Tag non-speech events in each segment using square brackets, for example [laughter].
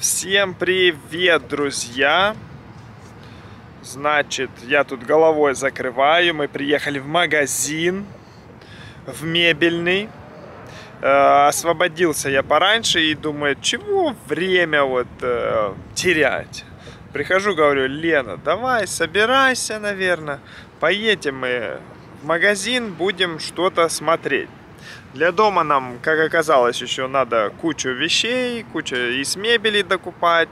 Всем привет, друзья! Значит, я тут головой закрываю. Мы приехали в магазин, в мебельный. Э, освободился я пораньше и думаю, чего время вот э, терять. Прихожу, говорю, Лена, давай, собирайся, наверное. Поедем мы в магазин, будем что-то смотреть. Для дома нам, как оказалось, еще надо кучу вещей, кучу из мебели докупать.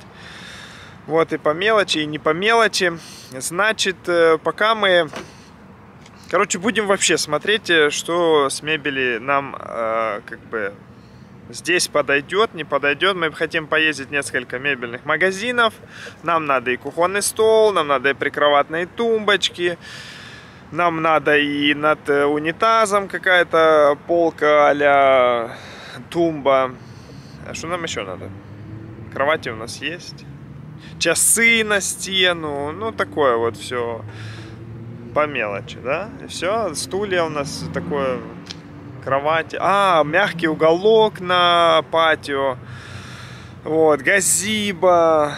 Вот и по мелочи, и не по мелочи. Значит, э, пока мы... Короче, будем вообще смотреть, э, что с мебели нам э, как бы здесь подойдет, не подойдет. Мы хотим поездить в несколько мебельных магазинов. Нам надо и кухонный стол, нам надо и прикроватные тумбочки. Нам надо и над э, унитазом какая-то полка а тумба. А что нам еще надо? Кровати у нас есть. Часы на стену. Ну, такое вот все по мелочи, да? И все, стулья у нас такое, кровати. А, мягкий уголок на патио. Вот, газиба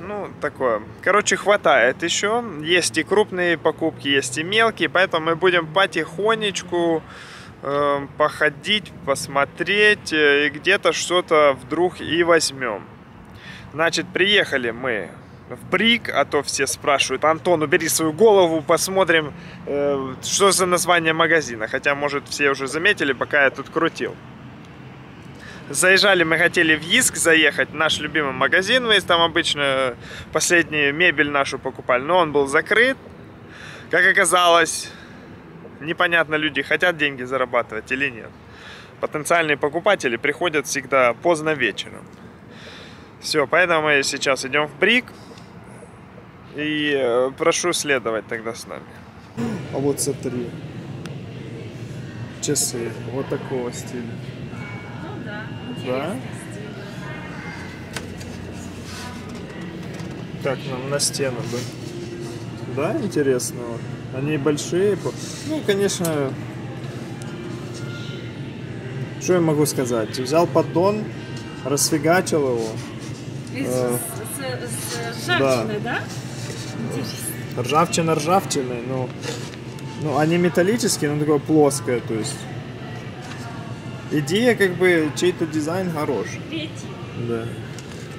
ну, такое. Короче, хватает еще. Есть и крупные покупки, есть и мелкие, поэтому мы будем потихонечку э, походить, посмотреть, э, и где-то что-то вдруг и возьмем. Значит, приехали мы в Брик, а то все спрашивают, Антон, убери свою голову, посмотрим, э, что за название магазина. Хотя, может, все уже заметили, пока я тут крутил. Заезжали, мы хотели в Йиск заехать, наш любимый магазин, мы там обычно последнюю мебель нашу покупали, но он был закрыт. Как оказалось, непонятно, люди хотят деньги зарабатывать или нет. Потенциальные покупатели приходят всегда поздно вечером. Все, поэтому мы сейчас идем в Брик. И э, прошу следовать тогда с нами. А вот смотри. Часы вот такого стиля. Да? Так, нам на стену бы. Да, интересного. Они большие. Ну, конечно, что я могу сказать? Взял поддон, расфигачил его. Из, э, с, с, с ржавчиной, да? да? Ржавчина ржавчиной, но ну, они металлические, но такое плоское, то есть Идея, как бы, чей-то дизайн хороший. Третий. Да.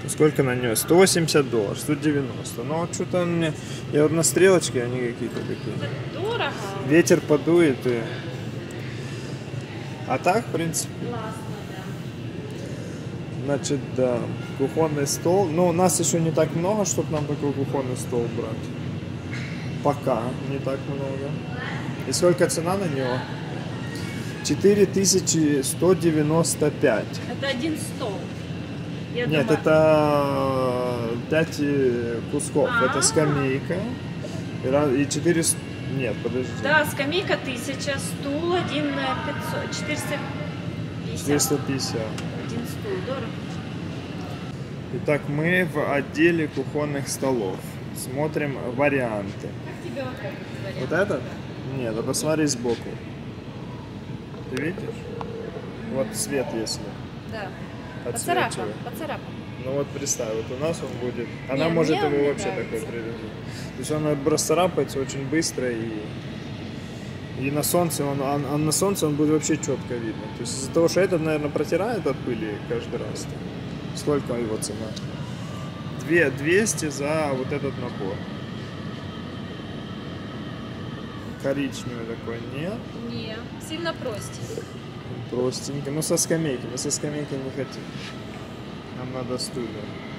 Сколько на нее? 180 долларов, 190. Но вот что-то мне... Я вот на стрелочке, они какие-то такие. Это дорого. Ветер подует и... А так, в принципе... Классно, да. Значит, да, кухонный стол. Ну, у нас еще не так много, чтобы нам такой кухонный стол брать. Пока не так много. И сколько цена на него? 4195. Это один стол. Я Нет, думаю... это 5 э, кусков. А-а-а. Это скамейка. И 4... Нет, подожди. Да, скамейка 1000, стул 1 500, 450. 450. Один стул, дорого. Итак, мы в отделе кухонных столов. Смотрим варианты. Как тебе вот этот вариант? Вот этот? Нет, а посмотри сбоку. Ты видишь? Вот свет если. Да. Поцарапан, поцарапан. Ну вот представь, вот у нас он будет. Она не, может его вообще нравится. такой привезти. То есть она расцарапается очень быстро и и на солнце он, он, он на солнце он будет вообще четко видно. То есть из-за того, что этот, наверное, протирает от пыли каждый раз. Сколько его цена? 2 200 за вот этот набор. Коричневый такой, нет? Нет, сильно простенький. Простенький, ну со скамейки, мы со скамейки не хотим. Нам надо стулья.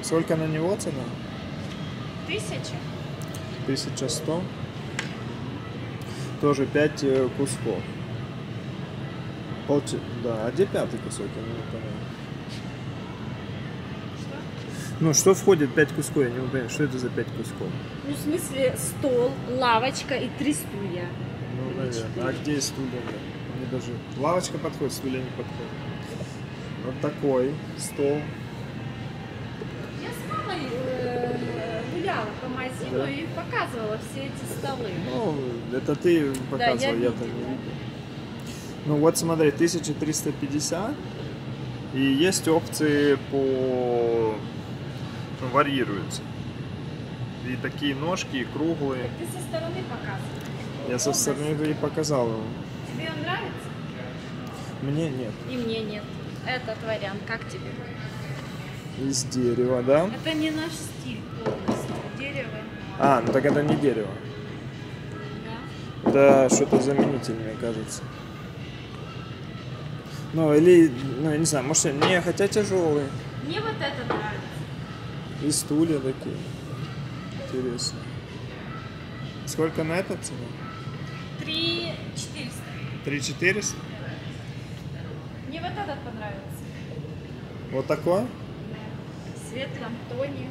Сколько на него цена? Тысяча. Тысяча сто. Тоже пять э, кусков. Полча... Да, а где пятый кусок? Я не понимаю. Ну, что входит 5 кусков? Я не понимаю, что это за 5 кусков? Ну, в смысле, стол, лавочка и три стулья. Ну, наверное. А где стулья? Они даже... Лавочка подходит, стулья не подходят. Вот такой стол. Я с мамой э, гуляла по магазину да. и показывала все эти столы. Ну, это ты показывал, да, я, я-то не видел. Ну вот смотри, 1350. И есть опции по ну, варьируется. И такие ножки, и круглые. Ты со стороны показываешь. Я со стороны и показал его. Тебе он нравится? Мне нет. И мне нет. Этот вариант, как тебе? Из дерева, да? Это не наш стиль полностью. Дерево. А, ну так это не дерево. Да. Это что-то заменительное, кажется. Ну, или, ну, я не знаю, может, не, хотя тяжелые. Мне вот это нравится. И стулья такие. Интересно. Сколько на это цена? Три четыреста. Три четыреста? Мне вот этот понравился. Вот такой? В светлом тоне.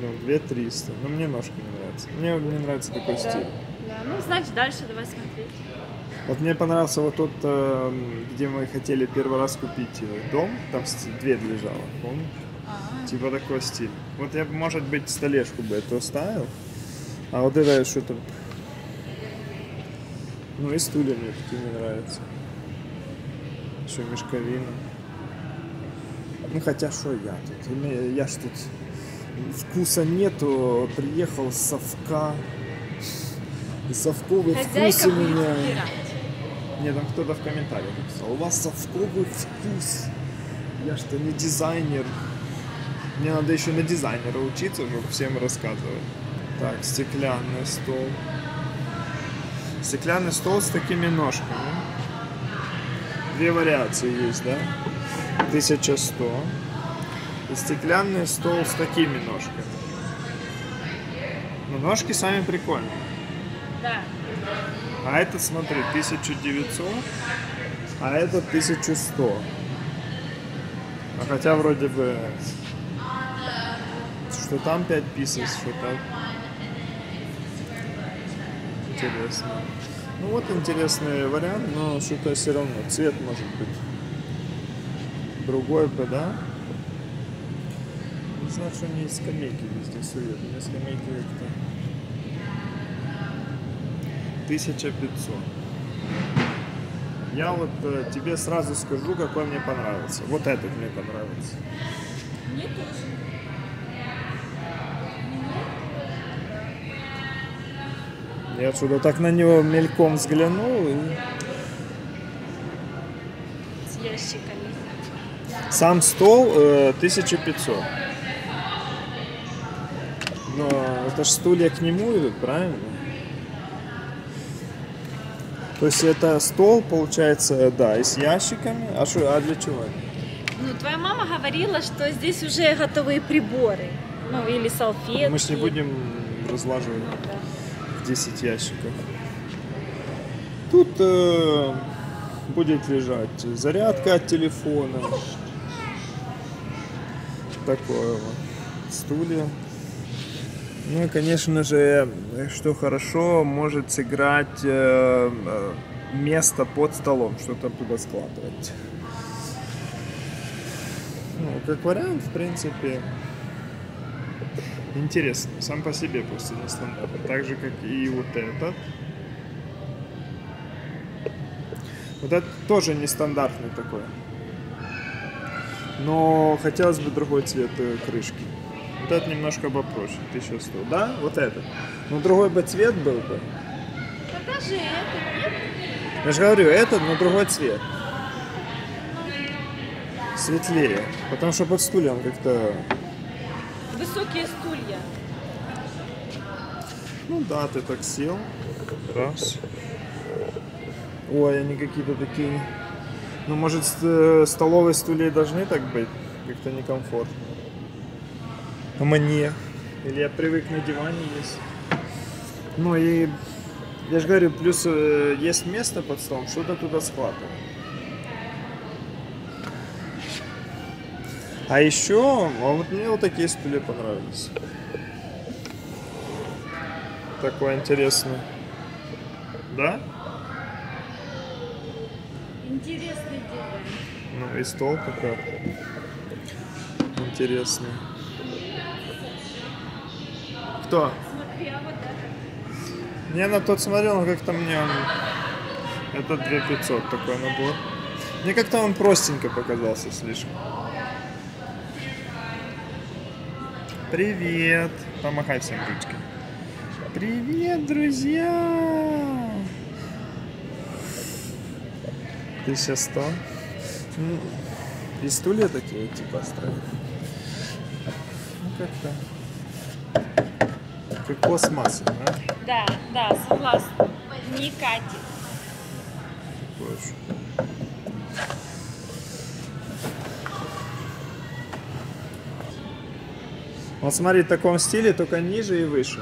Ну, две триста. Но мне ножка не нравится. Мне, мне нравится такой стиль. Да, ну значит дальше давай смотреть. Вот мне понравился вот тот, э, где мы хотели первый раз купить э, дом. Там дверь лежала, помнишь? А, Типа такой стиль. Вот я, бы, может быть, столешку бы эту оставил. А вот это что-то... Ну и стулья мне такие не нравятся. Еще мешковина. Ну хотя что я тут? Я ж тут вкуса нету, приехал с совка. И совковый Хозяйка вкус у меня. Мне там кто-то в комментариях написал, у вас совковый вкус. Я что не дизайнер. Мне надо еще на дизайнера учиться, чтобы всем рассказывать. Так, стеклянный стол. Стеклянный стол с такими ножками. Две вариации есть, да? 1100. И стеклянный стол с такими ножками. Но ножки сами прикольные. Да. А этот, смотри, 1900, а этот 1100. А хотя вроде бы, что там 5 писец, что там. Интересно. Ну вот интересный вариант, но что-то все равно. Цвет может быть другой бы, да? Не знаю, что они скамейки везде суют. У меня скамейки как-то 1500. Я вот э, тебе сразу скажу, какой мне понравился. Вот этот мне понравился. Мне тоже. Я отсюда так на него мельком взглянул. и С ящиками. Сам стол э, 1500. Но это ж стулья к нему идут, правильно? То есть это стол, получается, да, и с ящиками. А, шо, а для чего? Ну, твоя мама говорила, что здесь уже готовые приборы. Ну, или салфетки. Мы ж не будем разлаживать. Ну, да. В 10 ящиков. Тут э, будет лежать зарядка от телефона. Такое вот. Стулья. Ну и, конечно же, что хорошо, может сыграть э, э, место под столом, что-то туда складывать. Ну, как вариант, в принципе, интересно. Сам по себе просто нестандартный. Так же, как и вот этот. Вот этот тоже нестандартный такой. Но хотелось бы другой цвет э, крышки. Вот этот немножко попроще, 1100. Да, вот этот. Но другой бы цвет был бы. Покажи это, нет? Я же говорю, этот, но другой цвет. Светлее. Потому что под стульем как-то... Высокие стулья. Ну да, ты так сел. Раз. Ой, они какие-то такие... Ну, может, э, столовые стулья должны так быть? Как-то некомфортно. А мне? Или я привык на диване есть? Ну и... Я же говорю, плюс э, есть место под столом, что-то туда складывать. А еще, а вот мне вот такие стулья понравились. Такой интересный. Да? Интересный дизайн. Ну и стол такой. Интересный. Кто? Смотри, а вот это. Я на тот смотрел, но как-то мне он... Это 2500 такой набор. Мне как-то он простенько показался слишком. Привет. Помахай всем ручкой. Привет, друзья. 1100. Ну, И стулья такие типа строят. Ну как-то. Как пластмасса, да? Да, да, согласна. Не катит. Больше. Вот смотри, в таком стиле, только ниже и выше.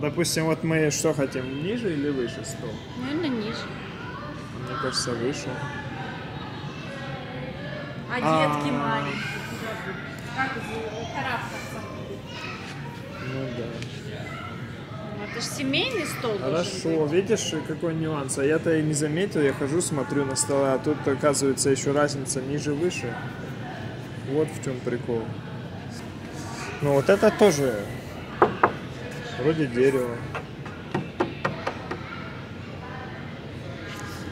Допустим, вот мы что хотим, ниже или выше стол? Наверное, ниже. Мне кажется, выше. А А. детки маленькие. Как карабкаться? Ну да. Ну, Это же семейный стол Хорошо, видишь, какой нюанс? А я-то и не заметил, я хожу, смотрю на столы, а тут, оказывается, еще разница ниже-выше. Вот в чем прикол. Ну вот это тоже вроде дерево.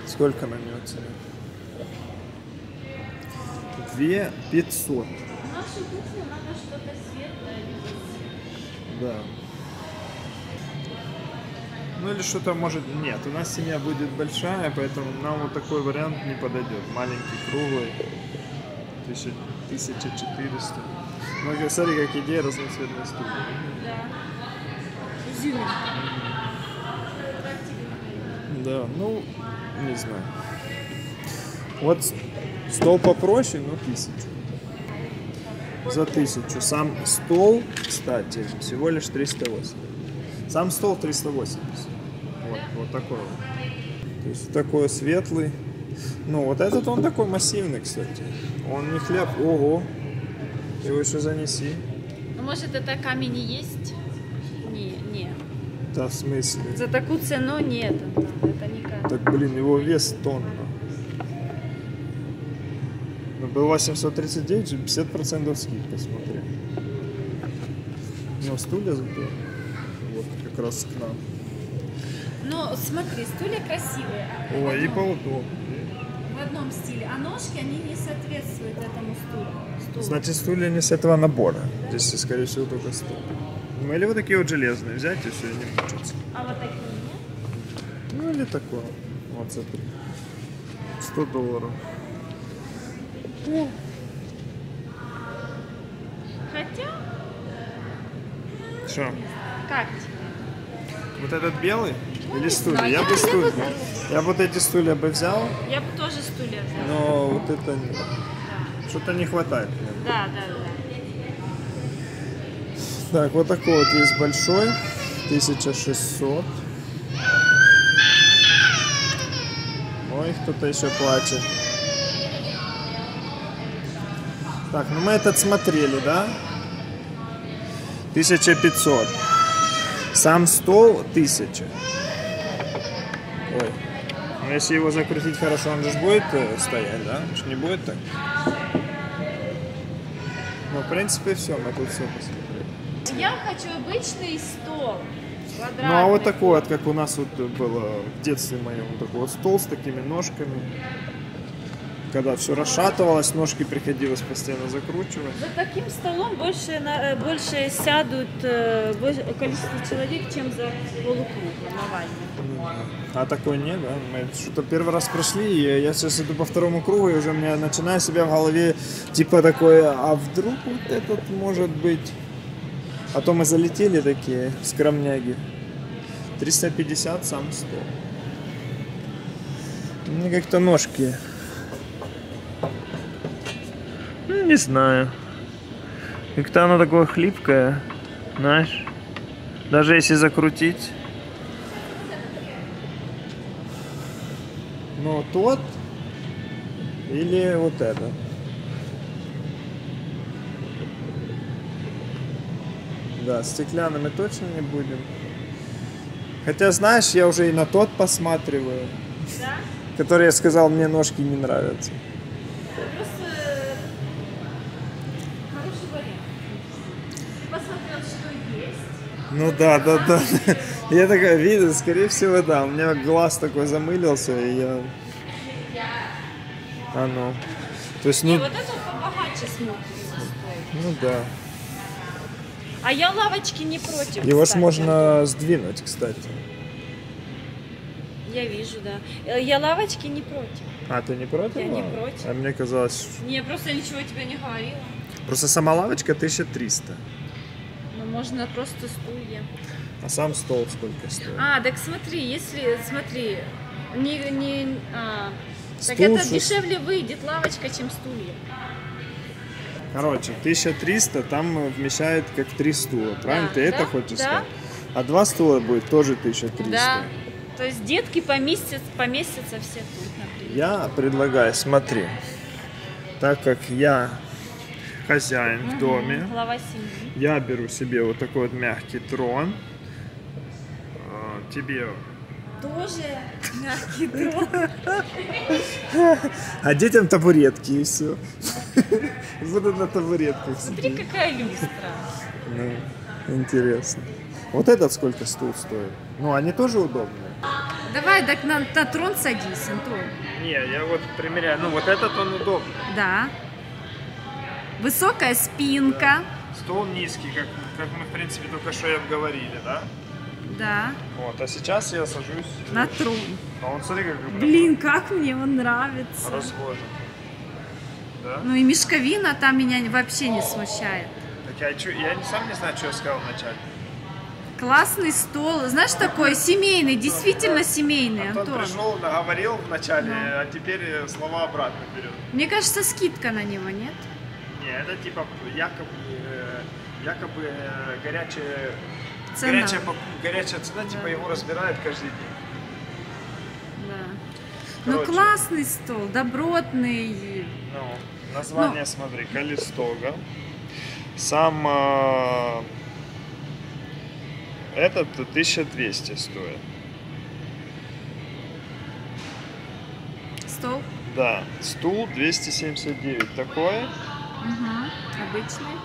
Сколько на него цена? Две пятьсот. В нашу кухню надо что-то светлое видеть. Да. Ну или что-то может... Нет, у нас семья будет большая, поэтому нам вот такой вариант не подойдет. Маленький, круглый. Тысяча- 1400. Ну, смотри, как идея разноцветные стулья. Да. Изюминка. Да, ну, не знаю. Вот стол попроще, ну, тысячу. За тысячу. Сам стол, кстати, всего лишь 380. Сам стол 380. Вот, вот такой вот. То есть такой светлый. Ну, вот этот он такой массивный, кстати. Он не хлеб. Ого. Его еще занеси. Ну, может, это камень и есть? Не, не. Да, в смысле? За такую цену нет. Это, не камень. Так, блин, его вес тонна. Ну, было 739, же 50% скидка, смотри. Ну, стулья зато. Вот, как раз к нам. Ну, смотри, стулья красивые. а Ой, и поудобнее. В одном стиле. А ножки, они не соответствуют этому стулу. Стулу. Значит, стулья не с этого набора. Здесь, скорее всего, только стул. Ну, или вот такие вот железные взять и все, и не мучиться. А вот такие нет? Ну, или такое. Вот, смотри. 100 долларов. Хотя, Что? как тебе? Вот этот белый? Или стулья? Я бы стулья. Я бы вот эти стулья бы взял, Я бы тоже стулья взяла. но вот это нет. Что-то не хватает. мне. да, да. да. Так, вот такой вот есть большой. 1600. Ой, кто-то еще платит. Так, ну мы этот смотрели, да? 1500. Сам стол 1000. Ой. Ну если его закрутить хорошо, он же будет э, стоять, да? Он ж не будет так. В принципе, все, мы тут все посмотрели. Я хочу обычный стол. Квадратный. Ну а вот такой вот, как у нас вот было в детстве моем, вот такой вот стол с такими ножками. Когда все расшатывалось, ножки приходилось постоянно закручивать. За таким столом больше, на- э, больше сядут э, больше- количество человек, чем за полукруг овальный. А такой нет, да? Мы что-то первый раз прошли, и я сейчас иду по второму кругу, и уже у меня начинаю себя в голове типа такое, а вдруг вот этот может быть? А то мы залетели такие, скромняги. 350 сам стол. Мне как-то ножки. Ну, не знаю. Как-то оно такое хлипкое, знаешь. Даже если закрутить. Ну, тот или вот это. Да, стеклянными точно не будем. Хотя, знаешь, я уже и на тот посматриваю, Да? который я сказал, мне ножки не нравятся. Просто э, хороший вариант. Посмотрел, что есть. Ну да, да, да. [laughs] Я такая, видно, скорее всего, да. У меня глаз такой замылился, и я... А ну. То есть, ну, вот это побогаче смотрится. Ну да. А я лавочки не против. Его ж кстати. можно сдвинуть, кстати. Я вижу, да. Э, Я лавочки не против. А, ты не против? Я не лавок? против. А мне казалось... Не, просто ничего тебе не говорила. Просто сама лавочка 1300. Можно просто стулья. А сам стол сколько стоит? А, так смотри, если, смотри, не, не, а, так это дешевле выйдет лавочка, чем стулья. Короче, 1300 там вмещает как три стула, правильно? Да, Ты это да, хочешь да. сказать? А два стула будет тоже 1300. Да. То есть детки поместятся, поместятся все тут, например. Я предлагаю, смотри, так как я хозяин в Мгм, доме, Глава семьи. я беру себе вот такой вот мягкий трон. А, Тебе Тоже мягкий дрон. [laughs] А детям табуретки и все. Буду [laughs] на табуретках Смотри, какая люстра. Ну, интересно. Вот этот сколько стул стоит? Ну, они тоже удобные. Давай, так на, на трон садись, Антон. Не, я вот примеряю. Ну, вот этот он удобный. Да. Высокая спинка. Стол низкий, как, как мы, в принципе, только что и обговорили, да? Да. Вот, а сейчас я сажусь... На трон. А он, смотри, как Блин, как мне он нравится. разложен. Да? Ну и мешковина там меня вообще не смущает. Так я, чё- я сам не знаю, что я сказал вначале. Классный стол. Знаешь, такой семейный, действительно семейный, Антон Антон. пришел, наговорил вначале, а теперь э, слова обратно берет. Мне кажется, скидка на него, нет? Не, это типа якобы, э, якобы э, горячая, Цена. горячая, горячая цена, типа его разбирают каждый день. Да. Ну Короче. классный стол, добротный. Ну, название, смотри, Калистога. Сам э, этот 1200 стоит. Стол. Да, стул 279 такой. Угу. Обычный.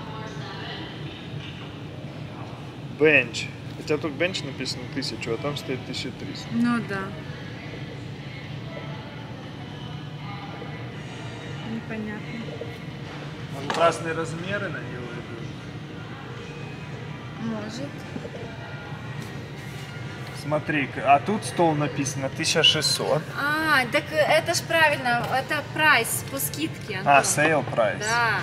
Bench. Хотя тут bench написано 1000, а там стоит 1300. Ну да. Непонятно. Может, разные размеры на него идут? Может. Смотри, а тут стол написано 1600. А, так это ж правильно, это price по скидке. А, on sale прайс. Да.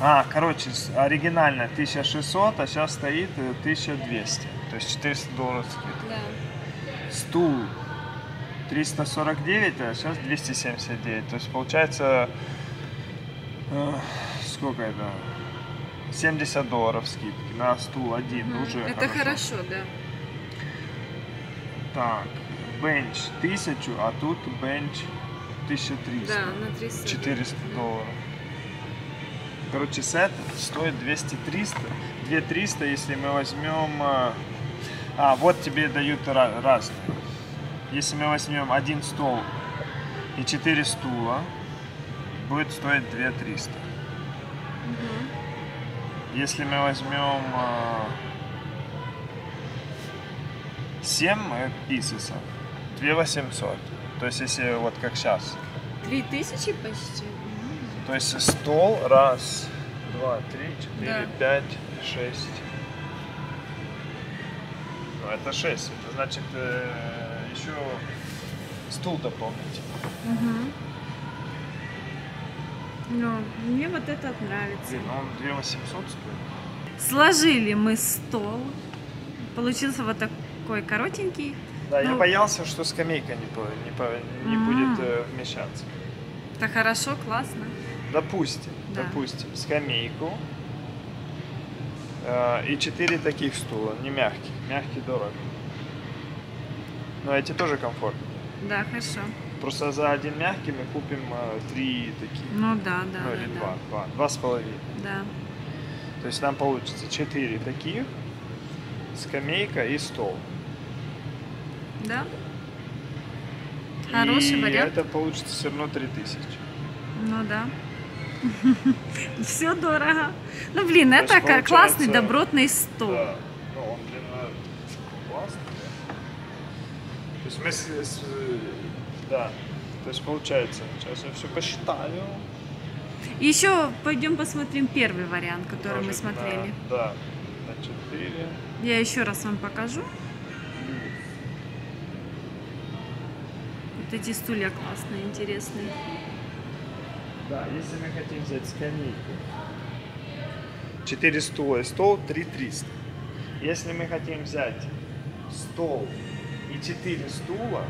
А, короче, оригинально 1600, а сейчас стоит э, 1200. То есть 400 долларов скидка. Да. Стул 349, а сейчас 279. То есть получается... э, сколько это? 70 долларов скидки на стул один Мгм. уже Это хорошо, да. Так, бенч 1000, а тут бенч 1300. Да, на 300. 400 долларов. Короче, сет стоит 200-300. 2-300, если мы возьмем... А, вот тебе дают ра- разные. Если мы возьмем один стол и 4 стула, будет стоить 2300. Если мы возьмем 7 писесов, 2800. То есть, если вот как сейчас. Три тысячи почти. М. То есть стол раз, два, три, четыре, Да. пять, шесть. Ну, это шесть. Это значит э, еще стул дополнить. Мгм. Ну, мне вот этот нравится. Блин, он 2800 стоит. Сложили мы стол. Получился вот такой коротенький. Да, я Ну. боялся, что скамейка не, по- не, по- не М. будет э, вмещаться. Это хорошо, классно. Допустим, Да. допустим, скамейку э, и четыре таких стула, не мягких, мягкий дорого. Но эти тоже комфортные. Да, хорошо. Просто за один мягкий мы купим э, три таких. Ну да, да, ну да, или да. два, два, два с половиной. Да. То есть нам получится четыре таких, скамейка и стол. Да? Хороший и вариант. это получится все равно 3000. Ну да. [laughs] Все дорого. Ну блин, То это есть, ка- классный добротный стол. Да. Ну, он, блин, классный. То есть мы с- да. То есть получается, сейчас я все посчитаю. Еще пойдем посмотрим первый вариант, который мы Может, смотрели. на- да, на 4. Я еще раз вам покажу. Вот эти стулья классные, интересные. Да, если мы хотим взять скамейку. 4 стула и стол 3300. Если мы хотим взять стол и 4 стула,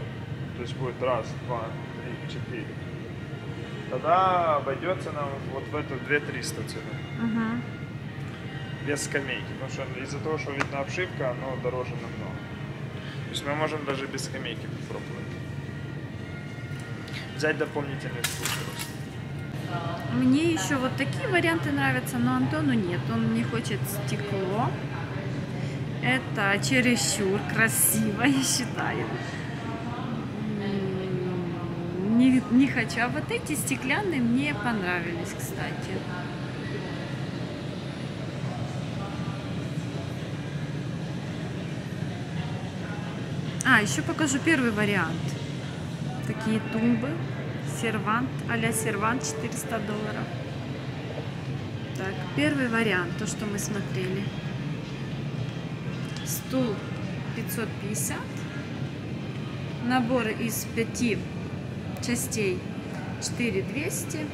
то есть будет раз, два, три, четыре, тогда обойдется нам вот в эту 2300 цену. Угу. Без скамейки. Потому что из-за того, что видна обшивка, оно дороже намного. То есть мы можем даже без скамейки попробовать. Взять дополнительный просто. Мне еще вот такие варианты нравятся, но Антону нет. Он не хочет стекло. Это чересчур красиво, [laughs] я считаю. Не, не хочу. А вот эти стеклянные мне понравились, кстати. А, еще покажу первый вариант. Такие тумбы. Сервант, а-ля сервант 400 долларов. Так, первый вариант, то, что мы смотрели. Стул 550. Набор из пяти частей 4200.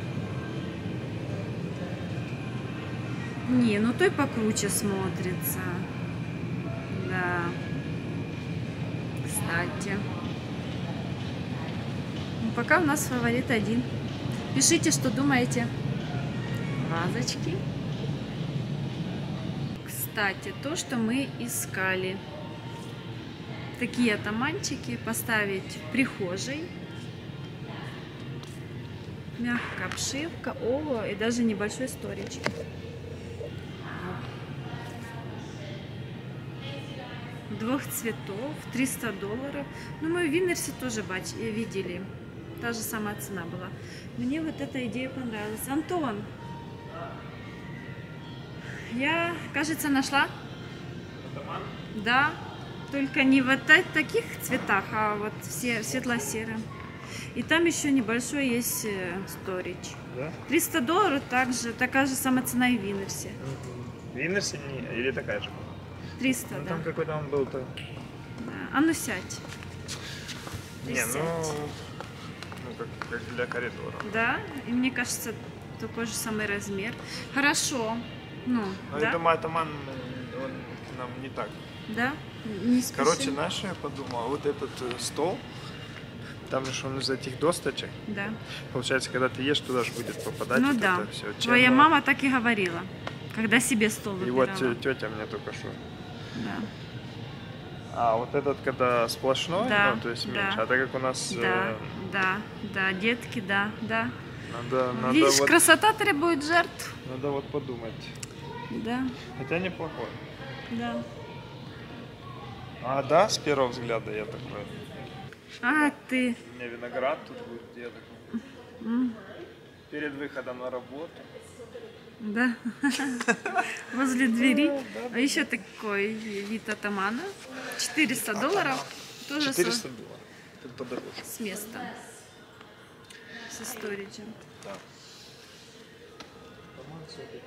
Не, ну той покруче смотрится. Да. Кстати. Пока у нас фаворит один. Пишите, что думаете. Вазочки. Кстати, то, что мы искали. Такие атаманчики поставить в прихожей. Мягкая обшивка. О, и даже небольшой сторич. Двух цветов, 300 долларов. Ну, мы в Виннерсе тоже бач, э, видели. Та же самая цена была. Мне вот эта идея понравилась. Антон, я, кажется, нашла. Да, только не в та- таких цветах, а вот все светло-серым. И там еще небольшой есть э, сторич. Да? 300 долларов также, такая же самая цена и в Виннерсе. В Инверсе не, или такая же? 300, Ну, да. там какой-то он был-то. да. А ну сядь. Не, ну как, как для коридора. Да, и мне кажется, такой же самый размер. Хорошо. Ну, Но да? я думаю, атаман, он к нам не так. Да? Не спеши. Короче, наше, я подумал, вот этот э, стол, там же он из этих досточек. Да. Получается, когда ты ешь, туда же будет попадать ну вот да. это все. Твоя мама так и говорила, когда себе стол И выбирала. вот тетя мне только что. Да. А вот этот, когда сплошной, Да, ну, то есть да. меньше. А так как у нас Да, э, да, да, детки, да, да. надо, надо, Видишь, вот, красота требует жертв. надо вот подумать. Да, Хотя неплохой. да. А да, с первого взгляда я такой. А ты, У меня виноград тут будет, я такой. М. Перед выходом на работу. Да, [laughs] возле двери. А еще такой вид атамана. 400 долларов. Тоже со- 400 было. Тут подороже. с места. Со сториджем. Да. Атаман все-таки.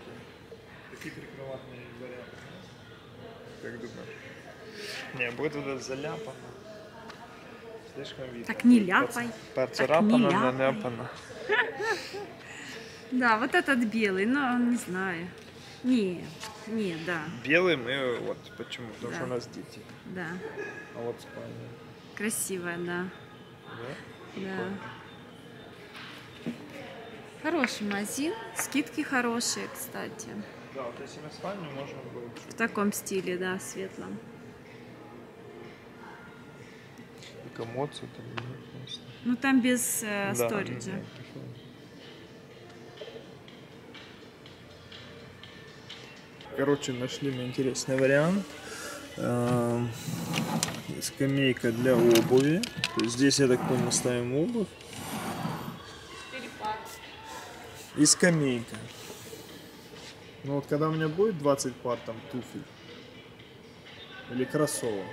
Такие прикроватные варианты. Как думаешь? Не, будет вот это заляпано. Слишком видно. Так не ляпай. поц- Поцарапано, ляпай. [laughs] Да, вот этот белый, но не знаю. Не, не, да, Белый мы вот почему? Потому Да. что у нас дети. да. А вот спальня. Красивая, да. Да? Да. Хороший магазин. Скидки хорошие, кстати. Да, вот если на спальню можно будет. В таком стиле, да, светлом. И комод этим, ну, там без э, Да, сториджа. да, Короче, нашли мы интересный вариант. Эм, Скамейка для обуви. Здесь, я так понял, ставим обувь. И скамейка. Ну вот когда у меня будет 20 пар там туфель или кроссовок.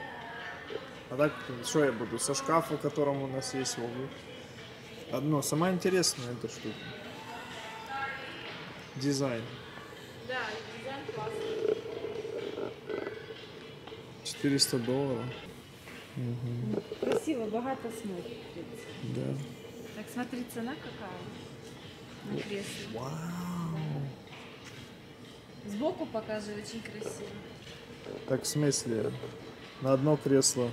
А так, что я буду? Со шкафа, в котором у нас есть обувь. Одно, самое интересное эта штука. Дизайн. Да. 400 долларов. Красиво, богато смотрится. Да. Так, смотри, цена какая на кресле. Вау. Сбоку покажи, очень красиво. Так в смысле? На одно кресло.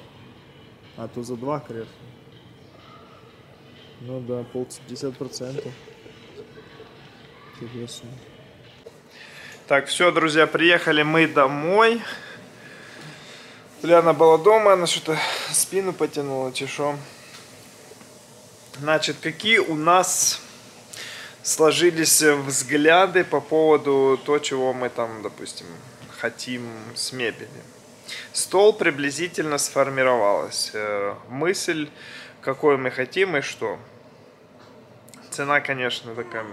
А то за два кресла. Ну да, пол 50 процентов. Интересно. Так, все, друзья, приехали мы домой. Ляна была дома, она что-то спину потянула, чешо. Значит, какие у нас сложились взгляды по поводу того, чего мы там, допустим, хотим с мебели. Стол приблизительно сформировалась. Э, Мысль, какой мы хотим и что. Цена, конечно, такая.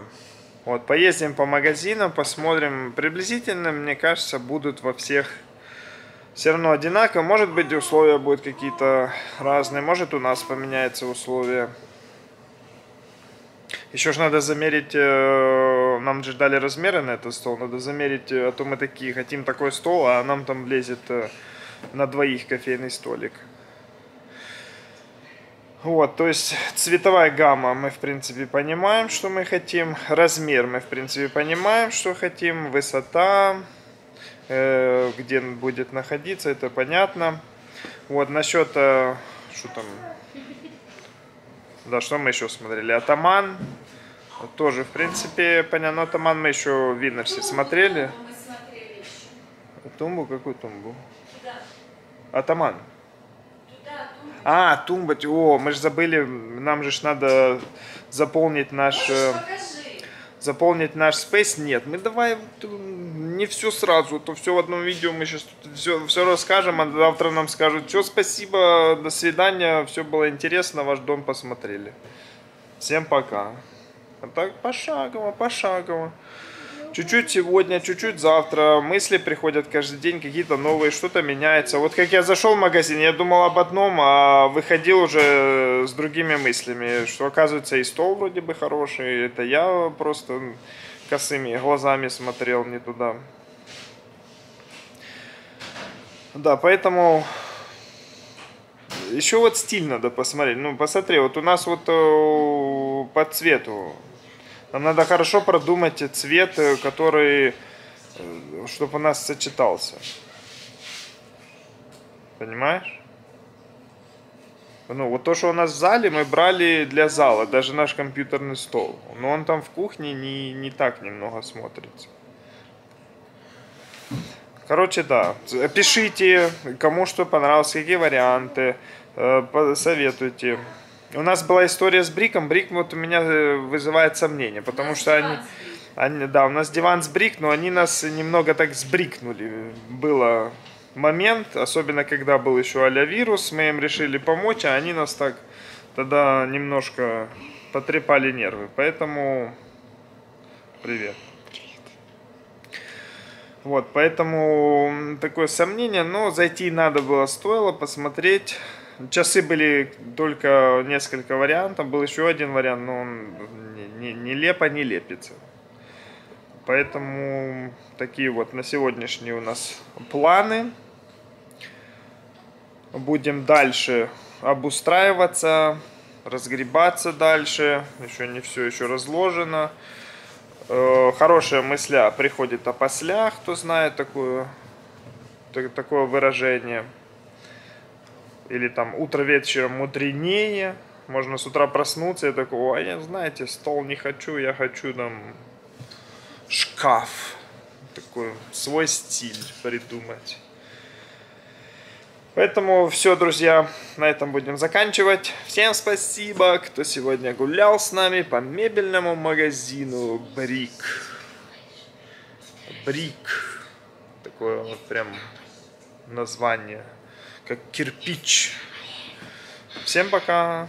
Вот, поездим по магазинам, посмотрим. Приблизительно, мне кажется, будут во всех все равно одинаково. Может быть, условия будут какие-то разные. Может, у нас поменяются условия. Еще же надо замерить, э, нам же дали размеры на этот стол, надо замерить, э, а то мы такие хотим такой стол, а нам там влезет э, на двоих кофейный столик. Вот, то есть цветовая гамма мы в принципе понимаем, что мы хотим, размер мы в принципе понимаем, что хотим, высота, э, где он будет находиться, это понятно. Вот, насчет, э, что там, да, что мы еще смотрели? Атаман. Тоже, в принципе, понятно. Атаман мы еще в Виннерсе смотрели. Тумбу? Какую тумбу? Атаман. А, тумба. О, мы же забыли, нам же ж надо заполнить наш... э. Заполнить наш спейс? Нет, мы давай не все сразу, то все в одном видео, мы сейчас все, все расскажем, а завтра нам скажут, все, спасибо, до свидания, все было интересно, ваш дом посмотрели. Всем пока. А так пошагово, пошагово. Чуть-чуть сегодня, чуть-чуть завтра. Мысли приходят каждый день, какие-то новые, что-то меняется. Вот как я зашел в магазин, я думал об одном, а выходил уже с другими мыслями. Что оказывается и стол вроде бы хороший. Это я просто косыми глазами смотрел не туда. Да, поэтому еще вот стиль надо посмотреть. Ну, посмотри, вот у нас вот э, по цвету. Нам надо хорошо продумать цвет, э, который, чтобы у нас сочетался. Понимаешь? Ну, вот то, что у нас в зале, мы брали для зала, даже наш компьютерный стол. Но он там в кухне не, не так немного смотрится. Короче, да. Пишите, кому что понравилось, какие варианты, э, посоветуйте. У нас была история с Бриком. Брик вот у меня э, вызывает сомнения, потому что они, они, да, у нас диван с Брик, но они нас немного так сбрикнули. Было момент, особенно когда был еще а вирус, мы им решили помочь, а они нас так тогда немножко потрепали нервы. Поэтому привет. Вот, поэтому такое сомнение, но зайти надо было, стоило посмотреть. Часы были только несколько вариантов, был еще один вариант, но он не, не, не лепо не лепится. Поэтому такие вот на сегодняшние у нас планы. Будем дальше обустраиваться, разгребаться дальше. Еще не все еще разложено. Э, Хорошая мысля приходит опосля, кто знает такое, так- такое выражение. Или там утро вечером мудренее. Можно с утра проснуться и такого, а я, знаете, стол не хочу, я хочу там шкаф. Такой свой стиль придумать. Поэтому все, друзья, на этом будем заканчивать. Всем спасибо, кто сегодня гулял с нами по мебельному магазину Брик. Брик. Такое вот прям название, как кирпич. Всем пока.